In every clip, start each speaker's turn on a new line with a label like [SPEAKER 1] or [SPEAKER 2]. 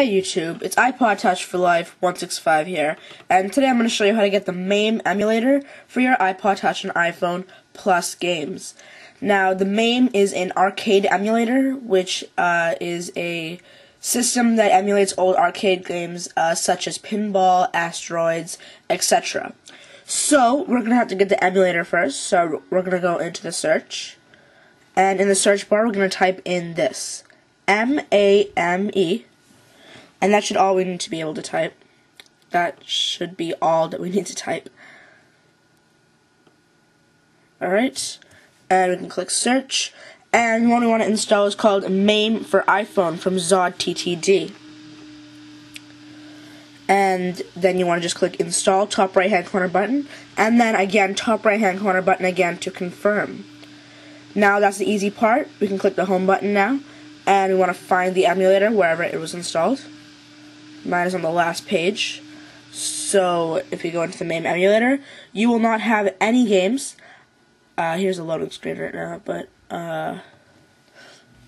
[SPEAKER 1] Hey YouTube, it's iPod Touch for Life 165 here, and today I'm going to show you how to get the MAME emulator for your iPod Touch and iPhone Plus games. Now, the MAME is an arcade emulator, which uh, is a system that emulates old arcade games uh, such as Pinball, Asteroids, etc. So, we're going to have to get the emulator first, so we're going to go into the search, and in the search bar we're going to type in this, M-A-M-E, and that should all we need to be able to type. That should be all that we need to type. Alright, and we can click search. And the one we want to install is called MAME for iPhone from ZodTTD. And then you want to just click install, top right hand corner button, and then again, top right hand corner button again to confirm. Now that's the easy part. We can click the home button now, and we want to find the emulator wherever it was installed. Mine is on the last page. So if you go into the MAME emulator, you will not have any games. Uh, here's a loading screen right now, but uh,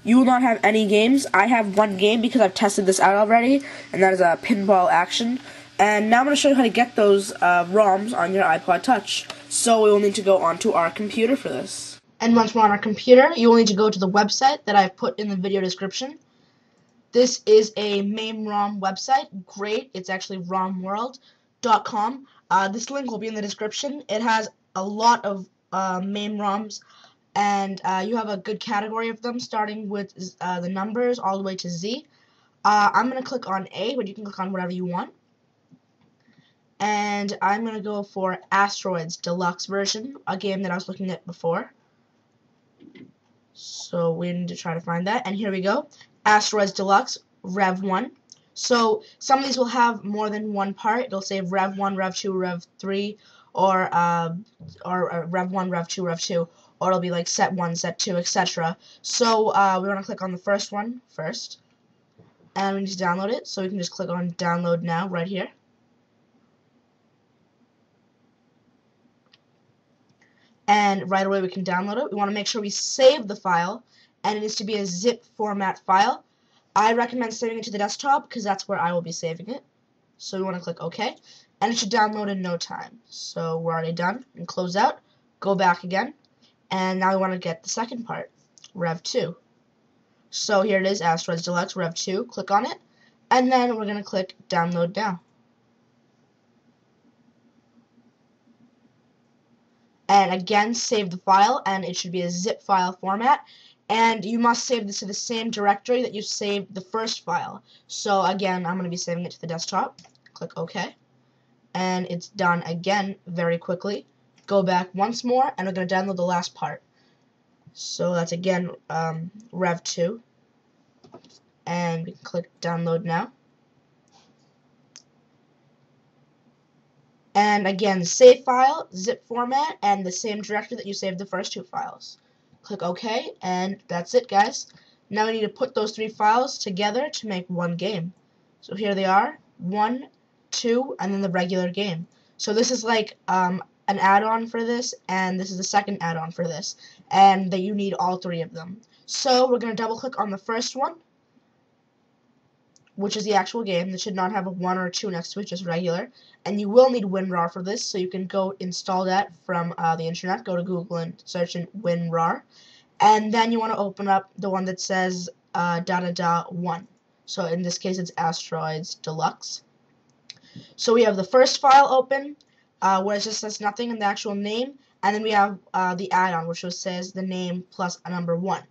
[SPEAKER 1] you will not have any games. I have one game because I've tested this out already, and that is a pinball action. And now I'm going to show you how to get those uh, ROMs on your iPod Touch. So we will need to go onto our computer for this.
[SPEAKER 2] And once we're on our computer, you will need to go to the website that I've put in the video description. This is a MAME ROM website. Great. It's actually romworld.com. Uh, this link will be in the description. It has a lot of uh, MAME ROMs, and uh, you have a good category of them, starting with uh, the numbers all the way to Z. Uh, I'm going to click on A, but you can click on whatever you want. And I'm going to go for Asteroids Deluxe version, a game that I was looking at before. So we need to try to find that. And here we go. Asteroids Deluxe, Rev 1. So some of these will have more than one part. It'll say Rev 1, Rev 2, Rev 3, or uh, or uh, Rev 1, Rev 2, Rev 2, or it'll be like Set 1, Set 2, etc. So uh, we want to click on the first one first, and we need to download it. So we can just click on Download Now right here. And right away we can download it. We want to make sure we save the file and it needs to be a zip format file. I recommend saving it to the desktop because that's where I will be saving it. So we want to click OK. And it should download in no time. So we're already done. And close out. Go back again. And now we want to get the second part, Rev 2. So here it is, Asteroids Deluxe Rev 2. Click on it. And then we're going to click Download Now. And again, save the file, and it should be a zip file format and you must save this to the same directory that you saved the first file. So again, I'm going to be saving it to the desktop. Click OK. And it's done again very quickly. Go back once more, and we're going to download the last part. So that's again um, Rev 2. And we can click Download Now. And again, save file, zip format, and the same directory that you saved the first two files click OK, and that's it, guys. Now we need to put those three files together to make one game. So here they are, one, two, and then the regular game. So this is like um, an add-on for this, and this is the second add-on for this, and that you need all three of them. So we're going to double-click on the first one, which is the actual game. That should not have a 1 or a 2 next to it, just regular. And you will need WinRAR for this, so you can go install that from uh, the internet. Go to Google and search in WinRAR. And then you want to open up the one that says uh, da da da 1. So in this case, it's Asteroids Deluxe. So we have the first file open, uh, where it just says nothing in the actual name. And then we have uh, the add-on, which says the name plus a number 1.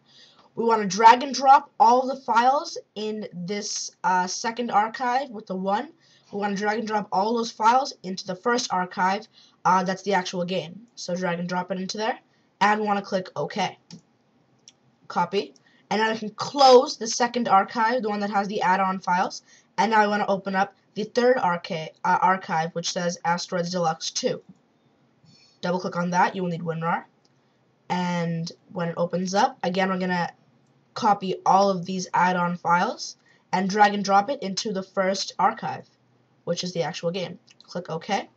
[SPEAKER 2] We want to drag and drop all the files in this uh, second archive with the 1. We want to drag and drop all those files into the first archive. Uh, that's the actual game. So drag and drop it into there. And we want to click OK. Copy. And now I can close the second archive, the one that has the add-on files. And now I want to open up the third archive, uh, archive, which says Asteroids Deluxe 2. Double click on that. You will need WinRAR. And when it opens up, again, we're going to copy all of these add-on files and drag and drop it into the first archive, which is the actual game. Click OK.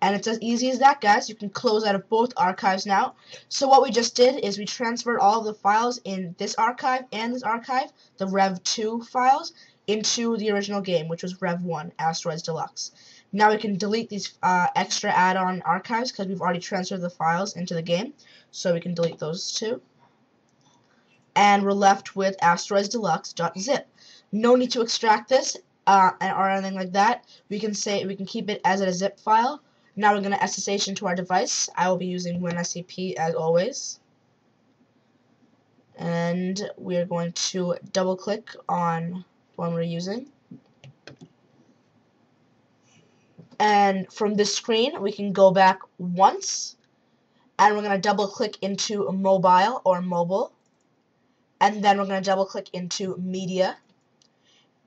[SPEAKER 2] And it's as easy as that, guys. You can close out of both archives now. So what we just did is we transferred all the files in this archive and this archive, the Rev2 files, into the original game, which was Rev 1, Asteroids Deluxe. Now we can delete these uh, extra add-on archives because we've already transferred the files into the game. So we can delete those two. And we're left with Asteroids Deluxe.zip. No need to extract this uh, or anything like that. We can say we can keep it as a zip file. Now we're going to SSH into our device. I will be using WinSCP as always and we're going to double click on the one we're using and from this screen we can go back once and we're going to double click into mobile or mobile and then we're going to double click into media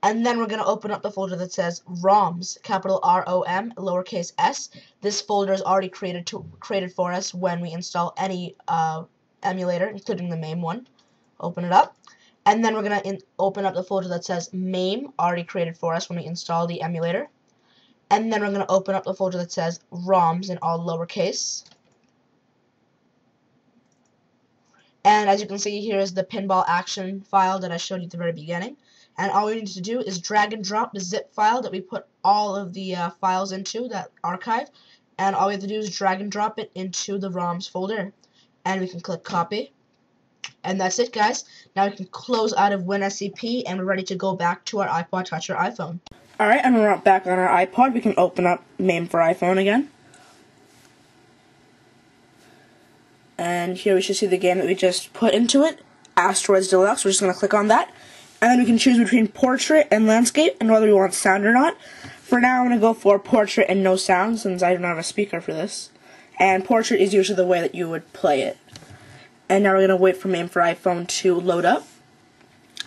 [SPEAKER 2] and then we're going to open up the folder that says ROMs, capital R-O-M, lowercase s. This folder is already created to created for us when we install any uh, emulator, including the MAME one open it up. And then we're going to open up the folder that says MAME, already created for us when we install the emulator. And then we're going to open up the folder that says ROMs in all lowercase. And as you can see, here is the pinball action file that I showed you at the very beginning. And all we need to do is drag and drop the zip file that we put all of the uh, files into, that archive. And all we have to do is drag and drop it into the ROMs folder. And we can click copy. And that's it, guys. Now we can close out of WinSCP, and we're ready to go back to our iPod Touch or iPhone.
[SPEAKER 1] Alright, and we're back on our iPod. We can open up MAME for iPhone again. And here we should see the game that we just put into it, Asteroids Deluxe. We're just going to click on that. And then we can choose between portrait and landscape, and whether we want sound or not. For now, I'm going to go for portrait and no sound, since I don't have a speaker for this. And portrait is usually the way that you would play it and now we're going to wait for MAME for iPhone to load up.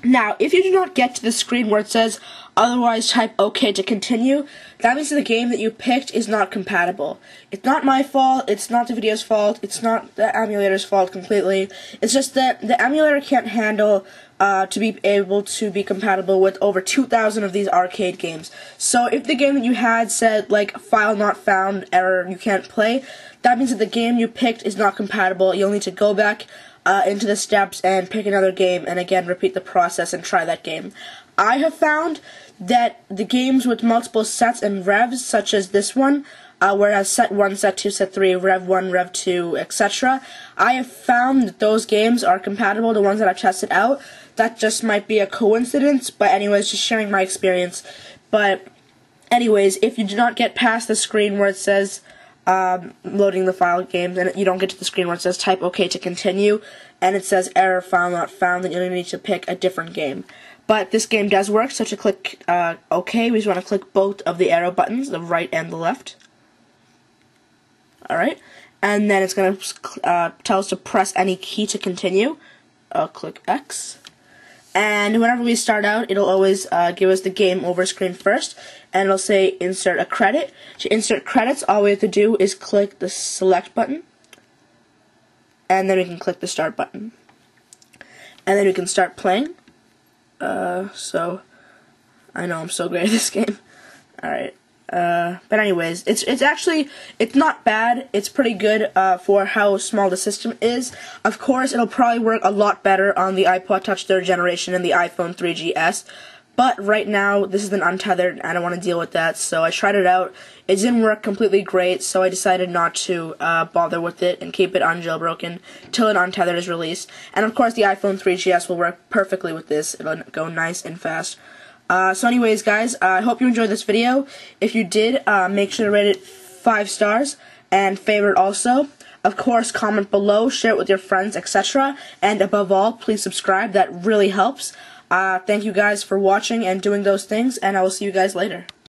[SPEAKER 1] Now, if you do not get to the screen where it says otherwise type OK to continue, that means the game that you picked is not compatible. It's not my fault, it's not the video's fault, it's not the emulator's fault completely. It's just that the emulator can't handle uh, to be able to be compatible with over 2,000 of these arcade games. So if the game that you had said, like, file not found, error, you can't play, that means that the game you picked is not compatible. You'll need to go back uh, into the steps and pick another game, and again, repeat the process and try that game. I have found that the games with multiple sets and revs, such as this one, uh, whereas set 1, set 2, set 3, rev 1, rev 2, etc., I have found that those games are compatible, the ones that I've tested out. That just might be a coincidence, but anyways, just sharing my experience. But anyways, if you do not get past the screen where it says um, loading the file games and you don't get to the screen where it says type OK to continue and it says error file not found, then you'll need to pick a different game. But this game does work, so to click uh, OK, we just want to click both of the arrow buttons, the right and the left. Alright, and then it's going to uh, tell us to press any key to continue. I'll click X. And whenever we start out, it'll always uh, give us the game over screen first, and it'll say insert a credit. To insert credits, all we have to do is click the select button, and then we can click the start button. And then we can start playing. Uh, so, I know I'm so great at this game. Alright. Uh, but anyways, it's it's actually it's not bad. It's pretty good uh, for how small the system is. Of course, it'll probably work a lot better on the iPod Touch third generation and the iPhone 3GS. But right now, this is an untethered, and I don't want to deal with that. So I tried it out. It didn't work completely great, so I decided not to uh, bother with it and keep it unjailbroken till an untethered is released. And of course, the iPhone 3GS will work perfectly with this. It'll go nice and fast. Uh, so anyways, guys, uh, I hope you enjoyed this video. If you did, uh, make sure to rate it 5 stars and favorite also. Of course, comment below, share it with your friends, etc. And above all, please subscribe. That really helps. Uh, thank you guys for watching and doing those things, and I will see you guys later.